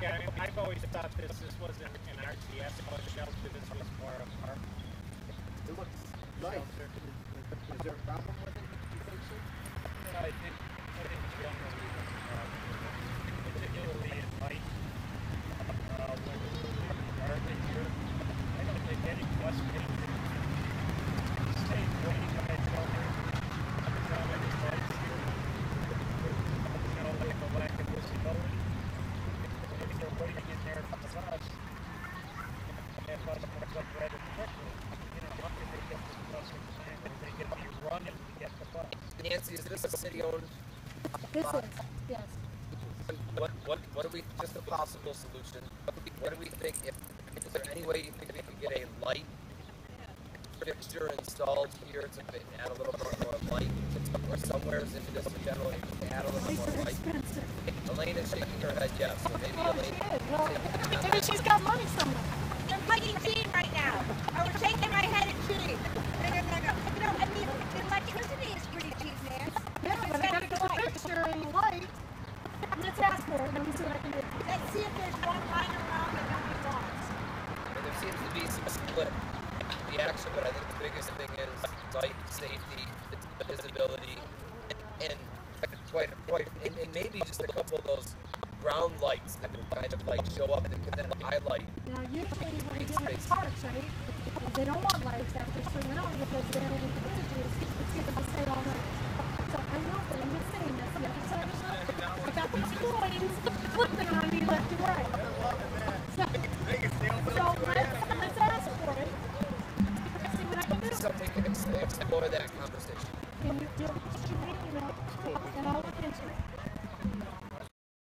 thought this, this wasn't an RTS shelter, this was more of a park It looks nice. Is there a problem with it? You think so? No, I think generally, uh, particularly at night, uh, when it's dark in here, I don't think any bus can stay waiting by shelter. Every time I get lights here, you know, like a lack of visibility. If they're waiting in there for the bus, and that bus comes up rather quickly, you know, how can they get to the bus in time, or they get to be running to get the bus? Nancy, is this a city-owned? This is, yes. What, what, what do we, just a possible solution, what do we think, if, is there any way you think we could get a light fixture installed here to add a little bit more light, or somewhere in general, add a little Lights more are light? expensive. Elaine is shaking her head yes, so maybe Oh, Elaine. she is. Well, maybe she's got money somewhere. I'm playing Gene right now. I was shaking my head at Gene. You know, I mean, electricity is pretty cheap, man. Yeah, but I gotta get the picture and the light. Let's ask for it, let me see what I can do. Let's see if there's one lying around that nobody wants. And there seems to be split reaction, but I think the biggest thing is light, safety, visibility, and, and quite, quite, and, and maybe just a couple of those ground lights that can kind of like show up and then highlight. Now, usually when you get in parks, right, they don't want lights after certain hour because they don't want the images. It's gonna stay all night. So I know, but I'm just saying that's the other side of it. I got these coins flipping on me left and right. So, so let's, let's ask for it. See what I can do. Something to ex- explore that conversation. Can you shoot me an email, and I'll into it.